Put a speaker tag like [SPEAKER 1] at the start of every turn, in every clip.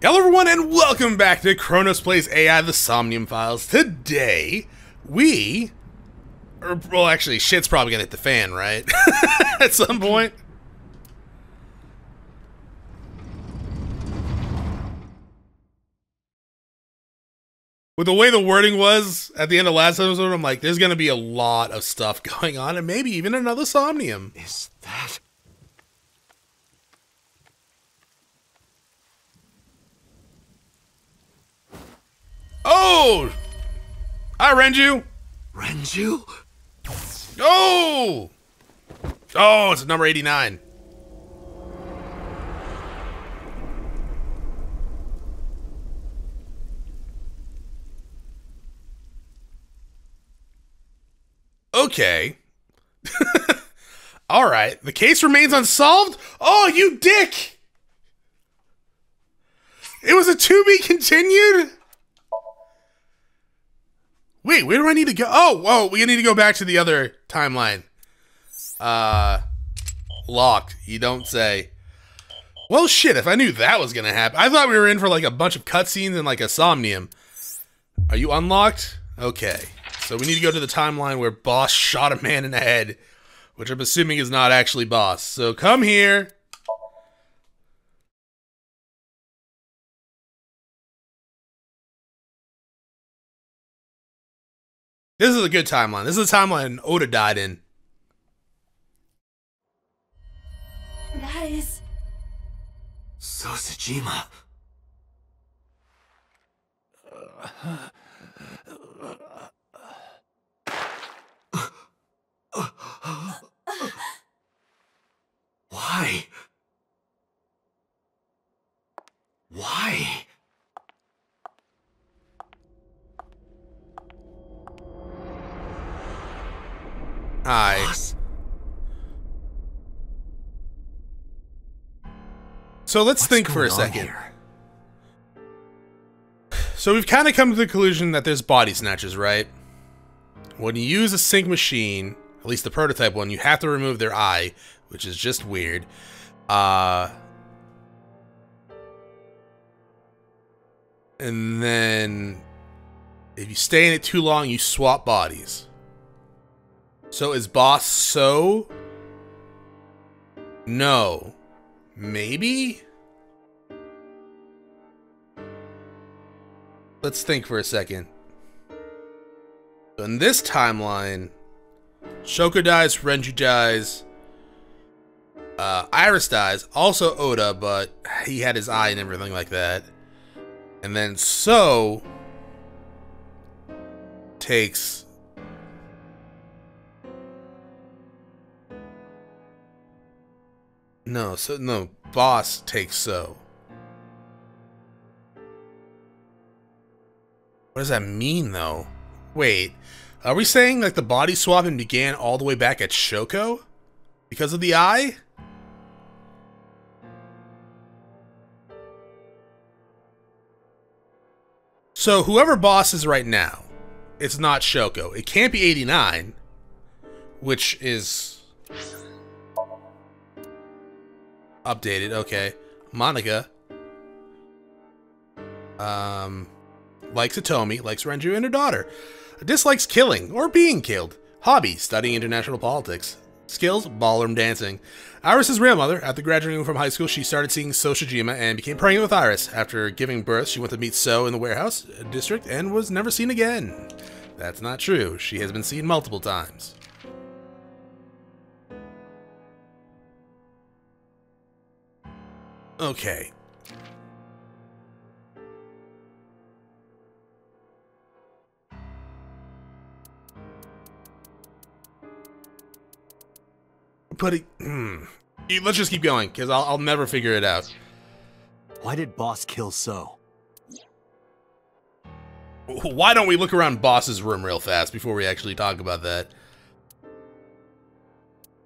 [SPEAKER 1] Hello everyone and welcome back to Chronos Plays AI The Somnium Files. Today, we... Or, well, actually, shit's probably gonna hit the fan, right? At some point. With the way the wording was at the end of last episode, I'm like, there's gonna be a lot of stuff going on, and maybe even another Somnium.
[SPEAKER 2] Is that?
[SPEAKER 1] Oh! Hi, Renju!
[SPEAKER 2] Renju?
[SPEAKER 1] Oh! Oh, it's number 89. Okay. All right. The case remains unsolved? Oh, you dick! It was a to be continued? Wait, where do I need to go? Oh, whoa, we need to go back to the other timeline. Uh, locked. You don't say. Well, shit, if I knew that was gonna happen. I thought we were in for like a bunch of cutscenes and like a somnium. Are you unlocked? Okay. So we need to go to the timeline where Boss shot a man in the head, which I'm assuming is not actually Boss. So come here. This is a good timeline. This is a timeline Ota died in.
[SPEAKER 3] That is.
[SPEAKER 2] So Sejima. Why? Why?
[SPEAKER 1] Hi.
[SPEAKER 2] Boss?
[SPEAKER 1] So let's
[SPEAKER 2] What's
[SPEAKER 1] think for a second.
[SPEAKER 2] here?
[SPEAKER 1] So we've kind of come to the conclusion that there's body snatchers, right? When you use a sync machine, at least the prototype one, you have to remove their eye, which is just weird. Uh and then if you stay in it too long, you swap bodies. So is boss so? No. Maybe? Let's think for a second. In this timeline, Shoko dies, Renju dies, uh, Iris dies, also Ota, but he had his eye and everything like that. And then So takes No, so no, boss takes so. What does that mean though? Wait, are we saying like the body swapping began all the way back at Shoko? Because of the eye? So whoever boss is right now, it's not Shoko. It can't be 89, which is updated. Okay, Monica. Um, likes Hitomi, likes Renju and her daughter. Dislikes killing or being killed. Hobby: studying international politics. Skills: ballroom dancing. Iris's real mother. After graduating from high school, she started seeing So Sejima and became pregnant with Iris. After giving birth, she went to meet So in the warehouse district and was never seen again. That's not true. She has been seen multiple times. Okay. But it, hmm. let's just keep going because I'll, I'll never figure it out.
[SPEAKER 2] Why did Boss kill So?
[SPEAKER 1] Why don't we look around Boss's room real fast before we actually talk about that?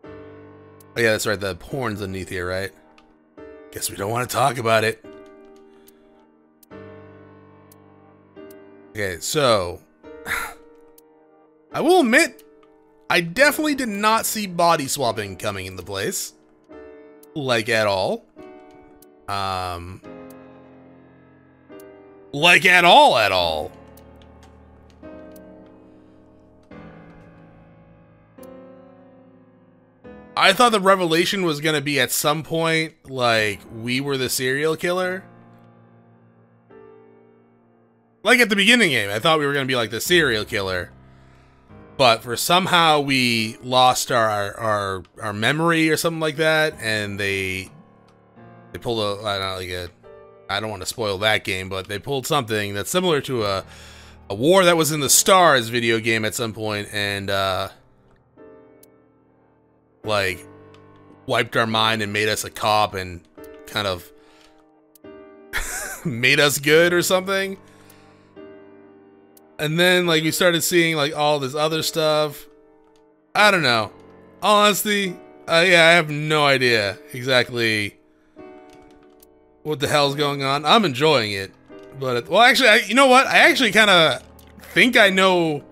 [SPEAKER 1] Oh yeah, that's right. The horn's underneath here, right? Guess we don't want to talk about it. Okay, so I will admit, I definitely did not see body swapping coming into place, like at all. Um, Like at all, at all. I thought the revelation was going to be at some point like we were the serial killer. Like at the beginning game, I thought we were going to be like the serial killer. But for somehow we lost our our our memory or something like that and they they pulled a I don't know like a I don't want to spoil that game, but they pulled something that's similar to a a war that was in the stars video game at some point and uh like wiped our mind and made us a cop and kind of made us good or something. And then like we started seeing like all this other stuff. I don't know. Honestly, uh, yeah, I have no idea exactly what the hell's going on. I'm enjoying it, but well, actually, I, you know what? I actually kind of think I know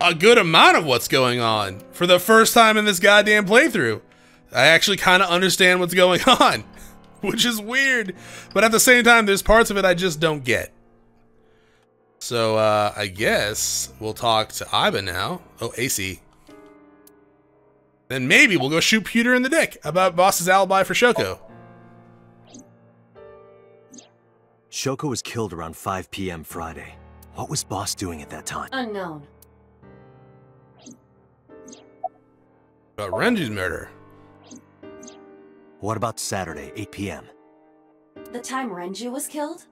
[SPEAKER 1] a good amount of what's going on for the first time in this goddamn playthrough. I actually kind of understand what's going on, which is weird, but at the same time, there's parts of it I just don't get. So, uh, I guess we'll talk to Aiba now. Oh, AC. Then maybe we'll go shoot Pewter in the dick about Boss's alibi for Shoko.
[SPEAKER 2] Shoko was killed around 5 p.m. Friday. What was Boss doing at that time?
[SPEAKER 4] Unknown.
[SPEAKER 1] About Renju's murder.
[SPEAKER 2] What about Saturday, 8 p.m.?
[SPEAKER 4] The time Renju was killed?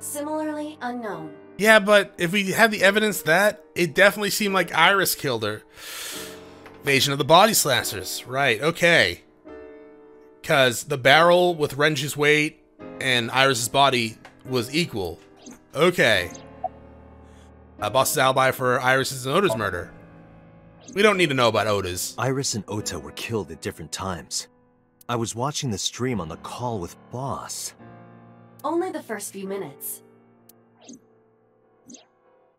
[SPEAKER 4] Similarly unknown.
[SPEAKER 1] Yeah, but if we have the evidence that, it definitely seemed like Iris killed her. Invasion of the Body Slashers. Right, okay. Because the barrel with Renju's weight and Iris's body was equal. Okay. Uh, Boss's alibi for Iris's and Ota's murder. We don't need to know about Ota's.
[SPEAKER 2] Iris and Ota were killed at different times. I was watching the stream on the call with Boss.
[SPEAKER 4] Only the first few minutes.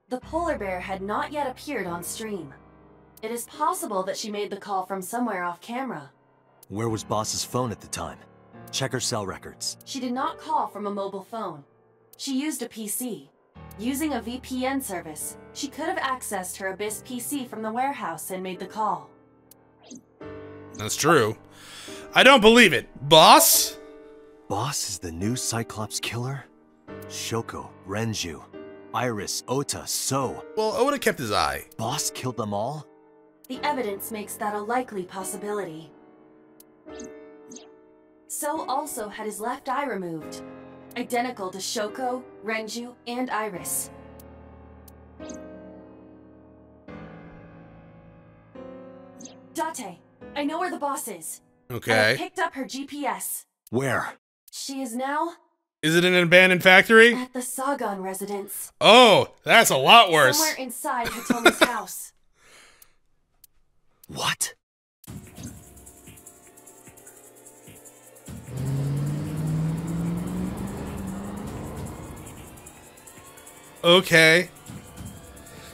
[SPEAKER 4] The polar bear had not yet appeared on stream. It is possible that she made the call from somewhere off camera.
[SPEAKER 2] Where was Boss's phone at the time? Check her cell records.
[SPEAKER 4] She did not call from a mobile phone. She used a PC. Using a VPN service, she could have accessed her Abyss PC from the warehouse and made the call.
[SPEAKER 1] That's true. I don't believe it. Boss?
[SPEAKER 2] Boss is the new Cyclops killer? Shoko, Renju, Iris, Ota, So.
[SPEAKER 1] Well, Ota kept his eye.
[SPEAKER 2] Boss killed them all?
[SPEAKER 4] The evidence makes that a likely possibility. So also had his left eye removed, identical to Shoko, Renju, and Iris. Date, I know where the boss is. I
[SPEAKER 1] Okay.
[SPEAKER 4] picked up her GPS.
[SPEAKER 2] Where?
[SPEAKER 4] She is now
[SPEAKER 1] Is it in an abandoned factory?
[SPEAKER 4] at the Sagan residence,
[SPEAKER 1] Oh, that's a lot worse.
[SPEAKER 4] somewhere inside Hitomi's house.
[SPEAKER 2] What?
[SPEAKER 1] Okay.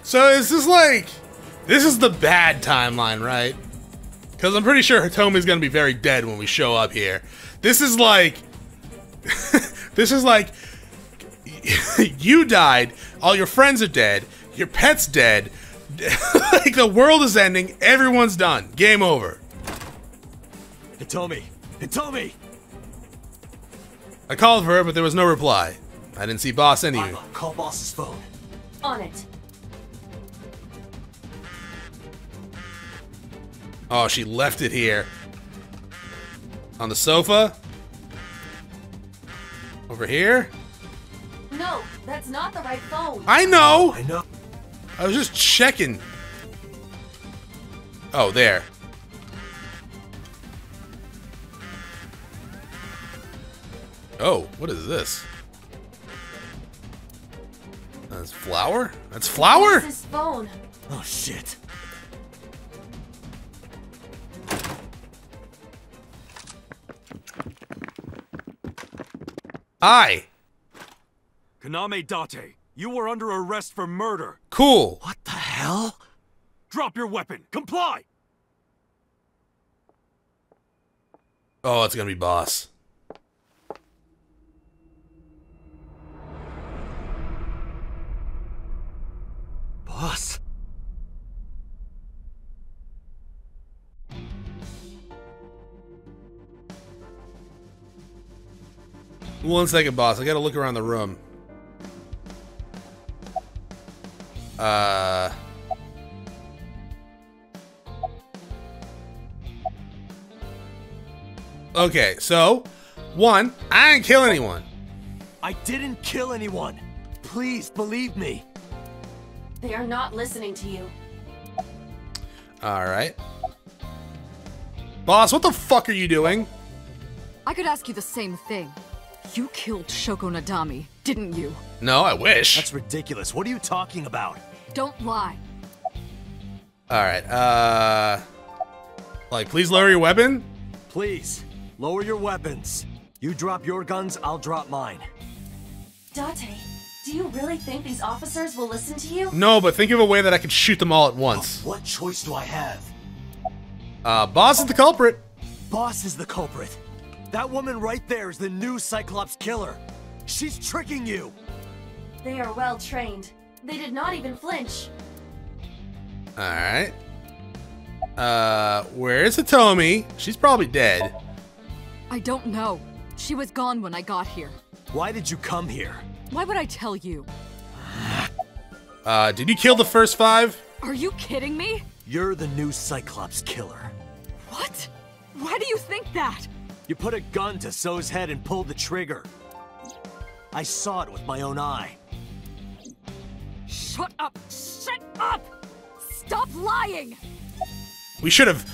[SPEAKER 1] So is this like this is the bad timeline, right? Because I'm pretty sure Hitomi's gonna be very dead when we show up here. This is like this is like you died, all your friends are dead, your pet's dead, like the world is ending, everyone's done. Game over.
[SPEAKER 2] Hitomi! Hitomi!
[SPEAKER 1] I called for her, but there was no reply. I didn't see boss anywhere.
[SPEAKER 2] Aiba, call Boss's phone.
[SPEAKER 4] On it.
[SPEAKER 1] Oh, she left it here. On the sofa? Over here?
[SPEAKER 4] No, that's not the right phone.
[SPEAKER 1] I know!
[SPEAKER 2] I know.
[SPEAKER 1] I was just checking. Oh, there. Oh, what is this? That's flour? That's flour?
[SPEAKER 4] This is phone.
[SPEAKER 2] Oh shit.
[SPEAKER 1] Hi.
[SPEAKER 5] Kaname Date, you were under arrest for murder.
[SPEAKER 1] Cool.
[SPEAKER 2] What the hell?
[SPEAKER 5] Drop your weapon. Comply.
[SPEAKER 1] Oh, it's gonna be boss. Boss. One second, boss. I gotta look around the room. Uh... Okay, so, one, I didn't kill anyone.
[SPEAKER 2] I didn't kill anyone. Please believe me.
[SPEAKER 4] They are not listening to you.
[SPEAKER 1] All right, boss. What the fuck are you doing?
[SPEAKER 6] I could ask you the same thing. You killed Shoko Nadami, didn't you?
[SPEAKER 1] No, I wish.
[SPEAKER 2] That's ridiculous. What are you talking about?
[SPEAKER 6] Don't lie.
[SPEAKER 1] All right. Uh, like, please lower your weapon.
[SPEAKER 2] Please, lower your weapons. You drop your guns, I'll drop mine.
[SPEAKER 4] Date, do you really think these officers will listen to you?
[SPEAKER 1] No, but think of a way that I could shoot them all at once.
[SPEAKER 2] What choice do I have?
[SPEAKER 1] Uh, boss is the culprit.
[SPEAKER 2] Boss is the culprit. That woman right there is the new Cyclops killer. She's tricking you.
[SPEAKER 4] They are well trained. They did not even flinch.
[SPEAKER 1] All right. Uh, where's Hitomi? She's probably dead.
[SPEAKER 6] I don't know. She was gone when I got here.
[SPEAKER 2] Why did you come here?
[SPEAKER 6] Why would I tell you?
[SPEAKER 1] Uh, did you kill the first five?
[SPEAKER 6] Are you kidding me?
[SPEAKER 2] You're the new Cyclops killer.
[SPEAKER 6] What? Why do you think that?
[SPEAKER 2] You put a gun to So's head and pulled the trigger. I saw it with my own eye.
[SPEAKER 6] Shut up! Shut up! Stop lying!
[SPEAKER 1] We should have,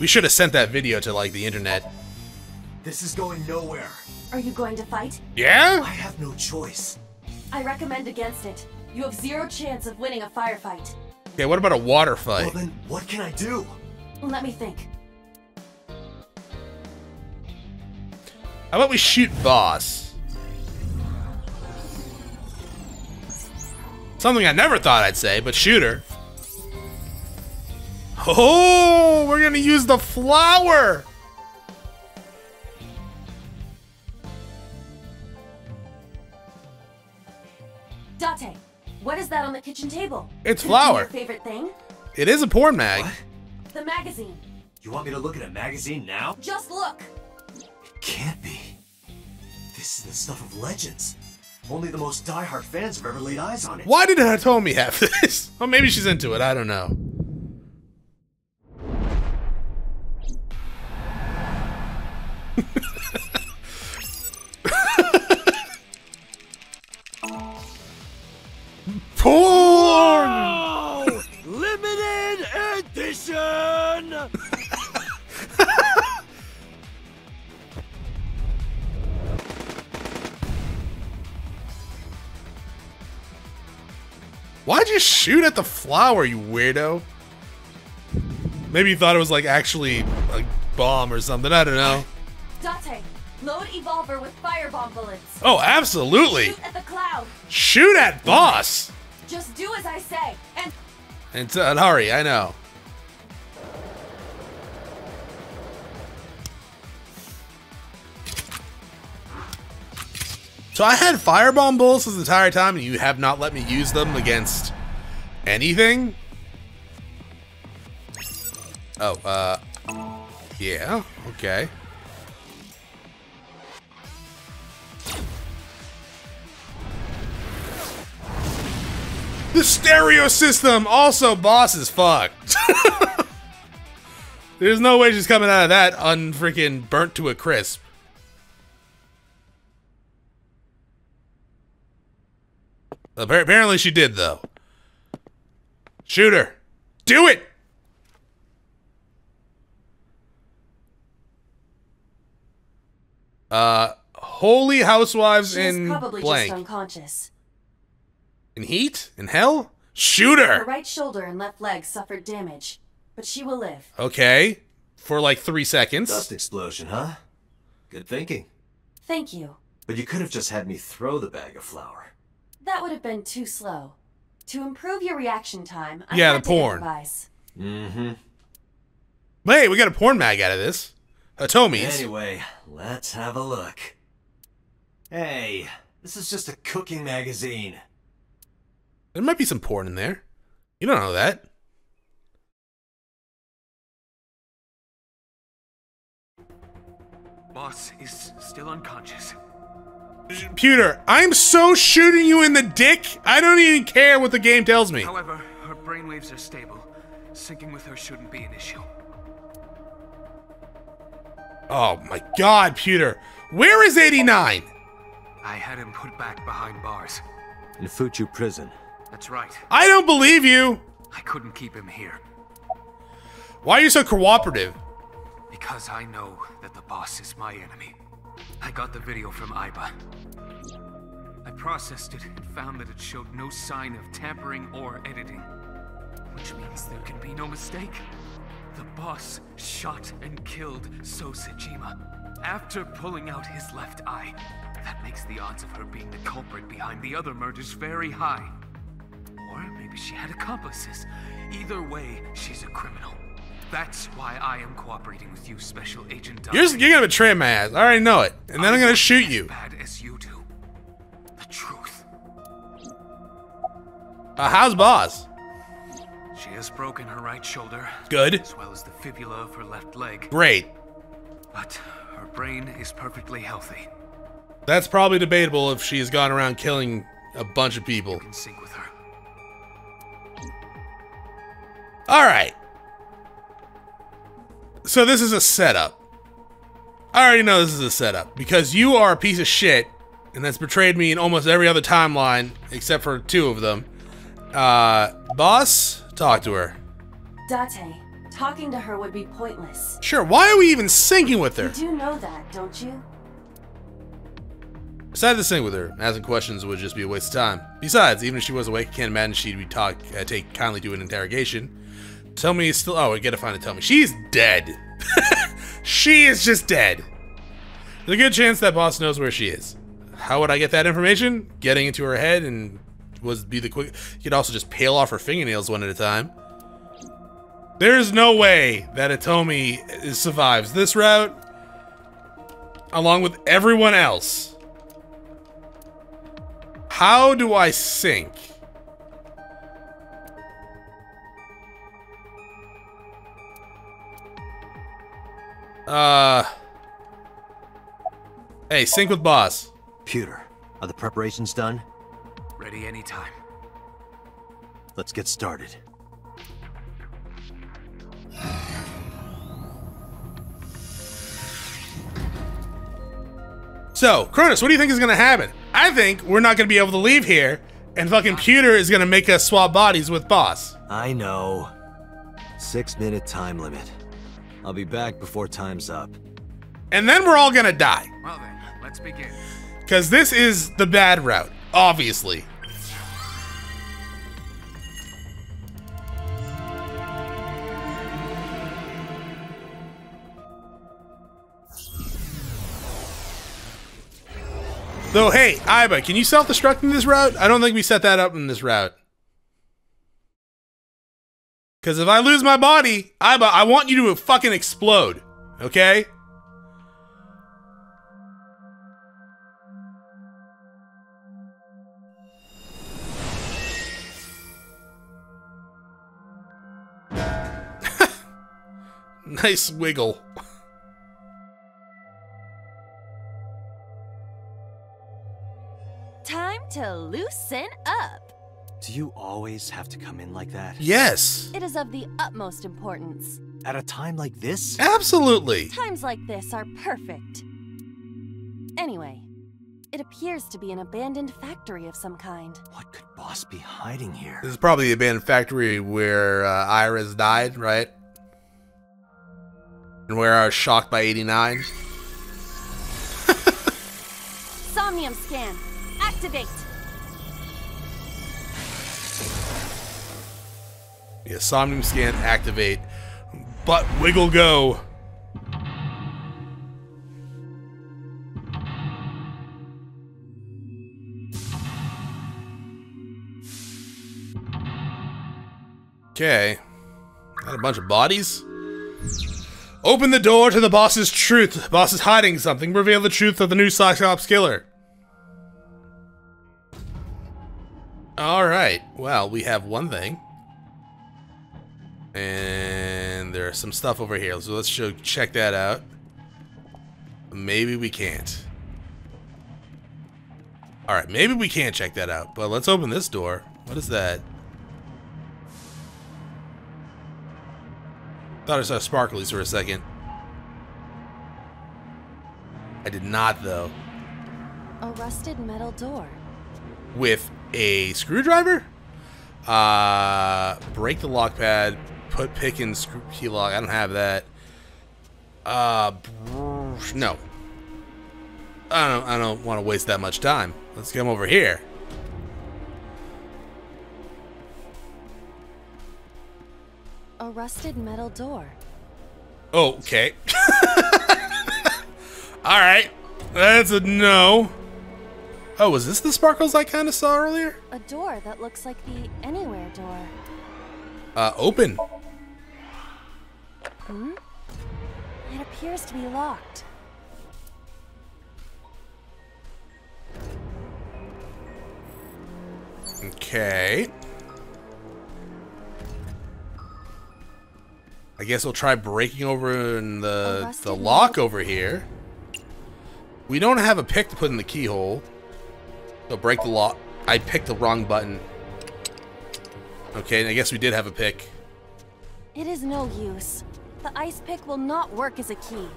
[SPEAKER 1] we should have sent that video to like the internet.
[SPEAKER 2] This is going nowhere.
[SPEAKER 4] Are you going to fight?
[SPEAKER 1] Yeah?
[SPEAKER 2] I have no choice.
[SPEAKER 4] I recommend against it. You have zero chance of winning a firefight.
[SPEAKER 1] Okay. What about a water fight?
[SPEAKER 2] Well
[SPEAKER 1] fight?
[SPEAKER 2] then, what can I do?
[SPEAKER 4] Let me think.
[SPEAKER 1] How about we shoot boss? Something I never thought I'd say, but shoot her. Oh, we're gonna use the flower.
[SPEAKER 4] What is that on the kitchen table?
[SPEAKER 1] It's
[SPEAKER 4] Could it
[SPEAKER 1] flour.
[SPEAKER 4] Your favorite thing?
[SPEAKER 1] It is a porn mag.
[SPEAKER 4] The magazine.
[SPEAKER 2] You want me to look at a magazine now?
[SPEAKER 4] Just look.
[SPEAKER 2] It Can't be. This is the stuff of legends. Only the most diehard fans have ever laid eyes on it.
[SPEAKER 1] Why did Hitomi have this? Well, maybe she's into it. I don't know. Porn!
[SPEAKER 2] Oh! Limited edition!
[SPEAKER 1] Why'd you shoot at the flower, you weirdo? Maybe you thought it was like actually a bomb or something. I don't know.
[SPEAKER 4] Date, load Evolver with firebomb bullets.
[SPEAKER 1] Oh, absolutely.
[SPEAKER 4] Shoot at the cloud.
[SPEAKER 1] Shoot at boss.
[SPEAKER 4] Just do as I say. And
[SPEAKER 1] And uh, hurry, I know. So I had firebomb bullets this entire time, and you have not let me use them against anything. Oh, uh, yeah, okay. The stereo system also boss is fucked. There's no way she's coming out of that unfreaking burnt to a crisp. Apparently she did though. Shoot her. Do it. Uh, Holy Housewives
[SPEAKER 4] she is
[SPEAKER 1] in
[SPEAKER 4] probably
[SPEAKER 1] blank.
[SPEAKER 4] just unconscious.
[SPEAKER 1] In heat? In hell? Shoot
[SPEAKER 4] Her
[SPEAKER 1] her.
[SPEAKER 4] right shoulder and left leg suffered damage, but she will live.
[SPEAKER 1] Okay. For like three seconds.
[SPEAKER 2] Dust explosion, huh? Good thinking.
[SPEAKER 4] Thank you.
[SPEAKER 2] But you could have just had me throw the bag of flour.
[SPEAKER 4] That would have been too slow. To improve your reaction time, I
[SPEAKER 1] Yeah,
[SPEAKER 4] had
[SPEAKER 1] the porn.
[SPEAKER 4] improvise.
[SPEAKER 2] Mm-hmm.
[SPEAKER 1] Hey, we got a porn mag out of this. Hitomi's.
[SPEAKER 2] Anyway, let's have a look. Hey, this is just a cooking magazine.
[SPEAKER 1] There might be some porn in there. You don't know that.
[SPEAKER 7] Boss is still unconscious.
[SPEAKER 1] Pewter, I'm so shooting you in the dick. I don't even care what the game tells me.
[SPEAKER 7] However, her brainwaves are stable. Syncing with her shouldn't be an issue.
[SPEAKER 1] Oh my god, Pewter. Where is 89?
[SPEAKER 7] I had him put back behind bars.
[SPEAKER 2] In Fuchu prison.
[SPEAKER 7] That's right.
[SPEAKER 1] I don't believe you.
[SPEAKER 7] I couldn't keep him here
[SPEAKER 1] Why are you so cooperative?
[SPEAKER 7] because I know that the boss is my enemy. I got the video from Aiba. I processed it and found that it showed no sign of tampering or editing. Which means there can be no mistake. The boss shot and killed So Sejima after pulling out his left eye. That makes the odds of her being the culprit behind the other murders very high. Maybe she had accomplices. Either way, she's a criminal. That's why I am cooperating with you, Special Agent Dante.
[SPEAKER 1] You're, you're gonna betray my ass. I already know it. And then I'm gonna shoot you.
[SPEAKER 7] Bad as you do. The truth.
[SPEAKER 1] Uh, how's boss?
[SPEAKER 7] She has broken her right shoulder,
[SPEAKER 1] Good.
[SPEAKER 7] as well as the fibula of her left leg.
[SPEAKER 1] Great.
[SPEAKER 7] But her brain is perfectly healthy.
[SPEAKER 1] That's probably debatable if she's gone around killing a bunch of people.
[SPEAKER 7] You can sync with her.
[SPEAKER 1] All right. So this is a setup. I already know this is a setup because you are a piece of shit, and that's betrayed me in almost every other timeline except for two of them. Uh, boss, talk to her.
[SPEAKER 3] Date, talking to her would be pointless.
[SPEAKER 1] Sure. Why are we even syncing with her?
[SPEAKER 3] You do know that, don't you?
[SPEAKER 1] Decided to sync with her. Asking questions would just be a waste of time. Besides, even if she was awake, I can't imagine she'd be talk uh, take kindly to an interrogation. Tell me is still. Oh, we gotta find it. Tell me she's dead. she is just dead. There's a good chance that boss knows where she is. How would I get that information? Getting into her head and was be the quick. You could also just peel off her fingernails one at a time. There's no way that Hitomi survives this route, along with everyone else. How do I sync? Uh. Hey, sync with boss.
[SPEAKER 2] Pewter, are the preparations done?
[SPEAKER 7] Ready anytime.
[SPEAKER 2] Let's get started.
[SPEAKER 1] So, Chronos, what do you think is gonna happen? I think we're not gonna be able to leave here, and fucking Pewter is gonna make us swap bodies with boss.
[SPEAKER 2] I know. Six minute time limit. I'll be back before time's up.
[SPEAKER 1] And then we're all gonna die.
[SPEAKER 7] Well then, let's begin.
[SPEAKER 1] Because this is the bad route, obviously. Though, hey, Aiba, can you self-destruct in this route? I don't think we set that up in this route. Because if I lose my body, Aiba, I want you to fucking explode. Okay? nice wiggle.
[SPEAKER 4] Time to loosen up.
[SPEAKER 2] Do you always have to come in like that?
[SPEAKER 1] Yes.
[SPEAKER 4] It is of the utmost importance.
[SPEAKER 2] At a time like this?
[SPEAKER 1] Absolutely.
[SPEAKER 4] Times like this are perfect. Anyway, it appears to be an abandoned factory of some kind.
[SPEAKER 2] What could Boss be hiding here?
[SPEAKER 1] This is probably the abandoned factory where uh, Iris died, right? And where I was shocked by 89.
[SPEAKER 4] Somnium scan. Activate.
[SPEAKER 1] Yeah, Somnium Scan activate. Butt wiggle go. Okay. Got a bunch of bodies. Open the door to the boss's truth. Boss is hiding something. Reveal the truth of the new Cyclops killer. Alright. Well, we have one thing. And there's some stuff over here. So let's show, check that out. Maybe we can't. All right, maybe we can't check that out, but let's open this door. What is that? Thought I saw sparklies for a second. I did not, though.
[SPEAKER 4] A rusted metal door.
[SPEAKER 1] With a screwdriver? Uh, break the lock pad, put pick in screw key lock. I don't have that. Uh, no. I don't. I don't want to waste that much time. Let's come over here.
[SPEAKER 4] A rusted metal door.
[SPEAKER 1] Oh, okay. All right. That's a no. Oh, was this the sparkles I kind of saw earlier?
[SPEAKER 4] A door that looks like the anywhere door.
[SPEAKER 1] Uh, open.
[SPEAKER 4] Hmm? It appears to be locked.
[SPEAKER 1] Okay. I guess we'll try breaking over in the the lock over here. We don't have a pick to put in the keyhole. So break the lock. I picked the wrong button. Okay, I guess we did have a pick.
[SPEAKER 4] It is no use. The ice pick will not work as a key.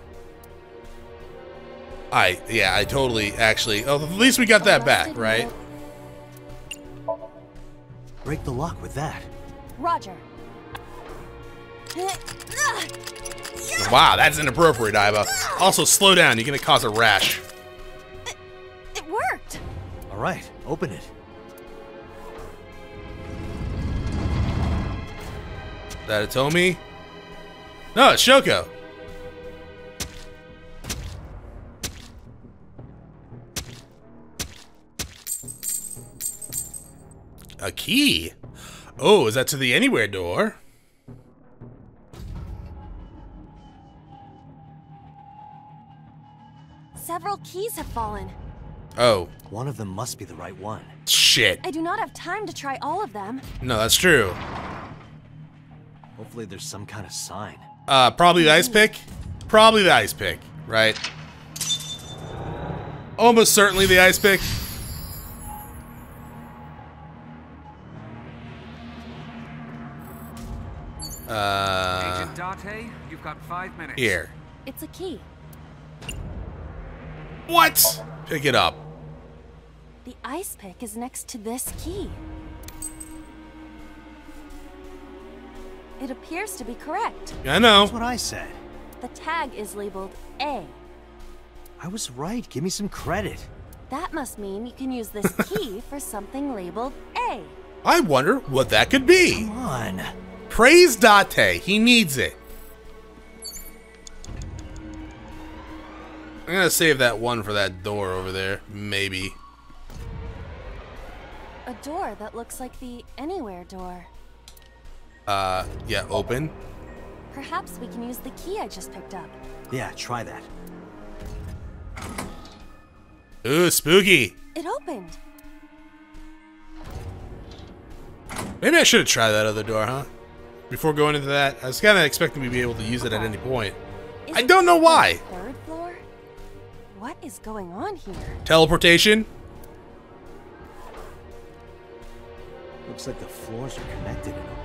[SPEAKER 1] I yeah, I totally actually. Oh, at least we got that back, right?
[SPEAKER 2] Break the lock with that.
[SPEAKER 4] Roger.
[SPEAKER 1] Wow, that's inappropriate, Aiba. Also, slow down. You're gonna cause a rash.
[SPEAKER 4] It worked!
[SPEAKER 2] All right, open it.
[SPEAKER 1] That a Tomy? No, it's Shoko. A key? Oh, is that to the anywhere door?
[SPEAKER 4] Several keys have fallen.
[SPEAKER 1] Oh,
[SPEAKER 2] One of them must be the right one.
[SPEAKER 1] shit.
[SPEAKER 4] I do not have time to try all of them.
[SPEAKER 1] No, that's true.
[SPEAKER 2] Hopefully there's some kind of sign.
[SPEAKER 1] Uh, probably the ice pick? Probably the ice pick, right? Almost certainly the ice pick. Uh,
[SPEAKER 7] Agent Date, you've got five minutes.
[SPEAKER 1] here.
[SPEAKER 4] It's a key.
[SPEAKER 1] What? Pick it up.
[SPEAKER 4] The ice pick is next to this key. It appears to be correct.
[SPEAKER 1] I know.
[SPEAKER 2] That's what I said.
[SPEAKER 4] The tag is labeled A.
[SPEAKER 2] I was right. Give me some credit.
[SPEAKER 4] That must mean you can use this key for something labeled A.
[SPEAKER 1] I wonder what that could be.
[SPEAKER 2] Come on.
[SPEAKER 1] Praise Date. He needs it. I'm gonna save that one for that door over there. Maybe.
[SPEAKER 4] A door that looks like the anywhere door.
[SPEAKER 1] Uh, yeah, open.
[SPEAKER 4] Perhaps we can use the key I just picked up.
[SPEAKER 2] Yeah, try that.
[SPEAKER 1] Ooh, spooky.
[SPEAKER 4] It opened.
[SPEAKER 1] Maybe I should have tried that other door, huh? Before going into that, I was kind of expecting to be able to use it at any point.
[SPEAKER 4] Is
[SPEAKER 1] I don't know why.
[SPEAKER 4] Third floor? What is going on here?
[SPEAKER 1] Teleportation?
[SPEAKER 2] Looks like the floors are connected in a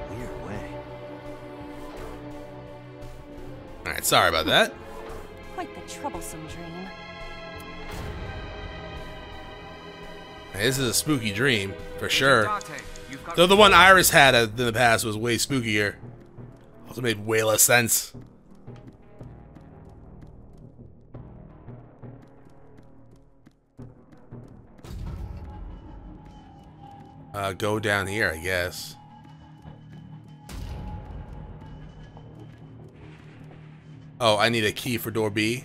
[SPEAKER 1] Alright, sorry about that.
[SPEAKER 4] Quite the troublesome dream.
[SPEAKER 1] This is a spooky dream, for sure.
[SPEAKER 7] Date,
[SPEAKER 1] Though the one Iris had in the past was way spookier. Also made way less sense. Uh, go down here, I guess. Oh, I need a key for door B.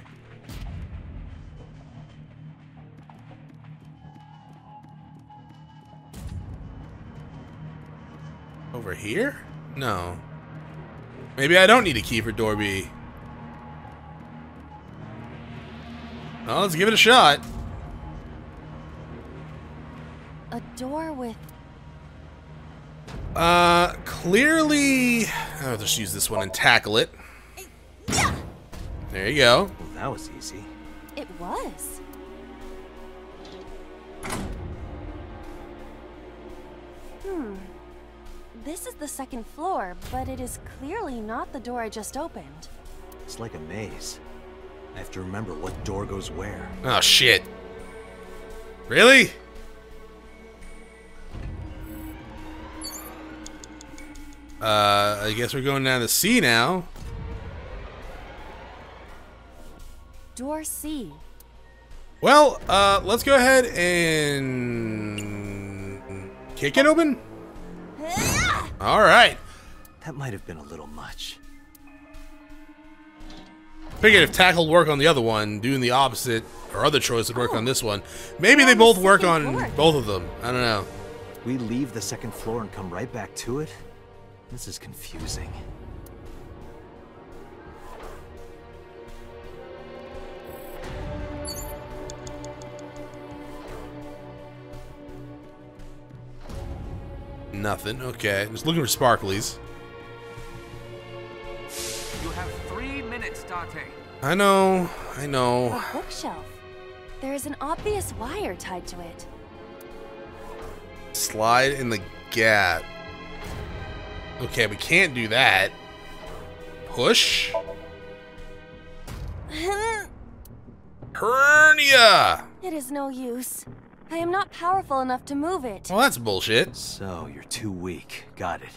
[SPEAKER 1] Over here? No. Maybe I don't need a key for door B. Well, let's give it a shot.
[SPEAKER 4] A door with
[SPEAKER 1] Uh, clearly... I'll just use this one and tackle it. There you go.
[SPEAKER 2] Well, that was easy.
[SPEAKER 4] It was. Hmm. This is the second floor, but it is clearly not the door I just opened.
[SPEAKER 2] It's like a maze. I have to remember what door goes where.
[SPEAKER 1] Oh, shit. Really? Uh, I guess we're going down to sea now.
[SPEAKER 4] Door C.
[SPEAKER 1] Well, uh, let's go ahead and kick it open. All right.
[SPEAKER 2] That might have been a little much.
[SPEAKER 1] Figured if tackle work on the other one, doing the opposite or other choice would work
[SPEAKER 4] Oh.
[SPEAKER 1] on this one. Maybe they
[SPEAKER 4] We're on the
[SPEAKER 1] both work on
[SPEAKER 4] floor.
[SPEAKER 1] both of them. I don't know.
[SPEAKER 2] We leave the second floor and come right back to it? This is confusing.
[SPEAKER 1] Nothing. Okay. I'm Just looking for sparklies.
[SPEAKER 7] You have three minutes, Date.
[SPEAKER 1] I know. I know.
[SPEAKER 4] A bookshelf. There is an obvious wire tied to it.
[SPEAKER 1] Slide in the gap. Okay, we can't do that. Push. Hernia!
[SPEAKER 4] It is no use. I am not powerful enough to move it.
[SPEAKER 1] Well, that's bullshit.
[SPEAKER 2] So, you're too weak. Got it.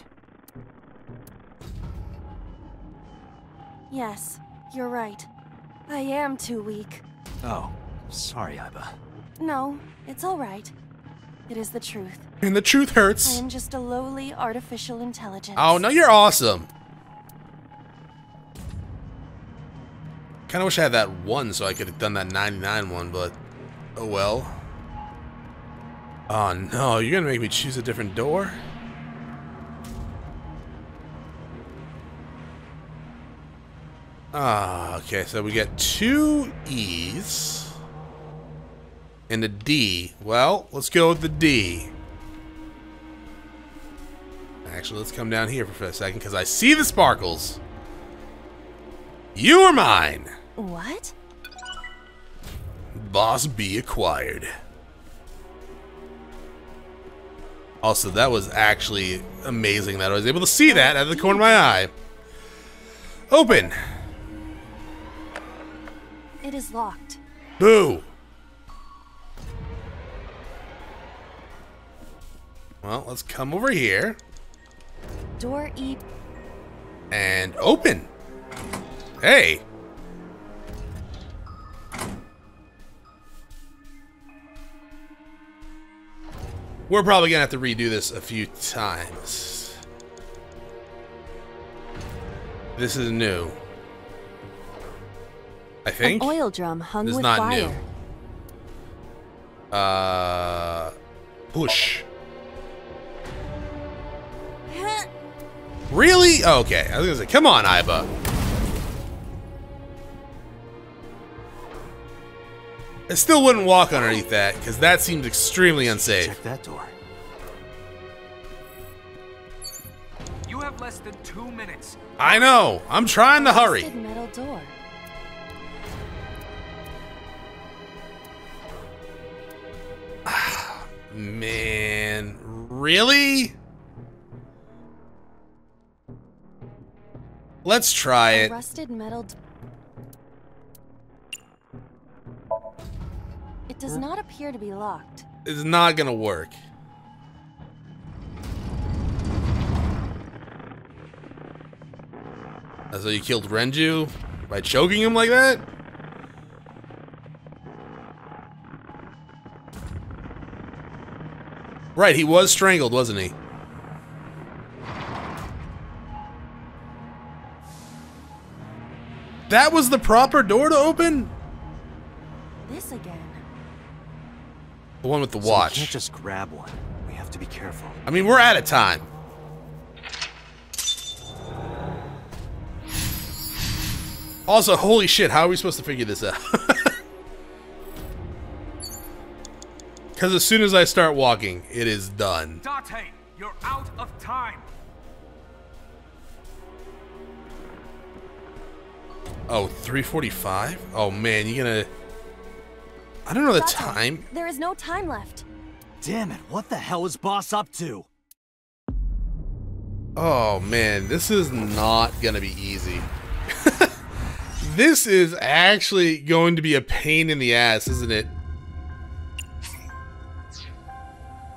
[SPEAKER 4] Yes, you're right. I am too weak.
[SPEAKER 2] Oh, sorry, Aiba.
[SPEAKER 4] No, it's all right. It is the truth.
[SPEAKER 1] And the truth hurts.
[SPEAKER 4] I am just a lowly artificial intelligence.
[SPEAKER 1] Oh, no, you're awesome. Kind of wish I had that one so I could have done that 99 one, but oh well. Oh no, you're gonna make me choose a different door? Ah, okay, so we get two E's and a D. Well, let's go with the D. Actually, let's come down here for a second because I see the sparkles. You are mine.
[SPEAKER 4] What?
[SPEAKER 1] Boss B acquired. Also, that was actually amazing that I was able to see that out of the corner of my eye. Open.
[SPEAKER 4] It is locked.
[SPEAKER 1] Boo. Well, let's come over here
[SPEAKER 4] Door E.
[SPEAKER 1] and open. Hey. We're probably gonna have to redo this a few times. This is new. I think.
[SPEAKER 4] An oil drum hung
[SPEAKER 1] This is
[SPEAKER 4] with
[SPEAKER 1] not
[SPEAKER 4] wire.
[SPEAKER 1] new. Uh, push. Really? Okay. I was gonna say, come on, Aiba. I still wouldn't walk underneath that because that seems extremely unsafe.
[SPEAKER 2] Check that door.
[SPEAKER 7] You have less than two minutes.
[SPEAKER 1] I know. I'm trying to hurry.
[SPEAKER 4] Rusted metal door.
[SPEAKER 1] Man, really? Let's try it.
[SPEAKER 4] rusted metal. Does not appear to be locked.
[SPEAKER 1] It's not gonna work. So you killed Renju by choking him like that? Right, he was strangled, wasn't he? That was the proper door to open?
[SPEAKER 4] This again.
[SPEAKER 1] The one with the
[SPEAKER 2] So we
[SPEAKER 1] watch.
[SPEAKER 2] can't just grab one. We have to be careful.
[SPEAKER 1] I mean, we're out of time. Also, holy shit, how are we supposed to figure this out? Because as soon as I start walking, it is done.
[SPEAKER 7] Date, you're out of time.
[SPEAKER 1] Oh, 345? Oh man, you're gonna... I don't know the time.
[SPEAKER 4] There is no time left.
[SPEAKER 2] Damn it, what the hell is Boss up to?
[SPEAKER 1] Oh man, this is not gonna be easy. this is actually going to be a pain in the ass, isn't it?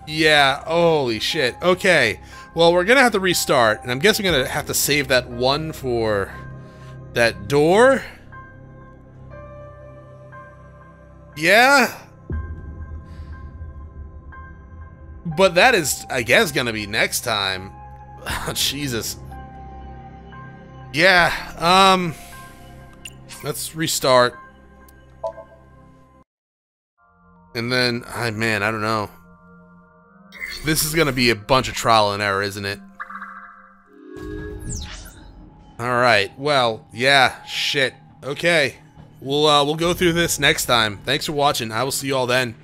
[SPEAKER 1] Yeah, holy shit. Okay, well, we're gonna have to restart, and I'm guessing we're gonna have to save that one for that door. Yeah. But that is, I guess, gonna be next time. Jesus. Yeah, um... Let's restart. And then, I man, I don't know. This is gonna be a bunch of trial and error, isn't it? Alright, well, yeah, shit. Okay. We'll, uh, we'll go through this next time. Thanks for watching. I will see you all then.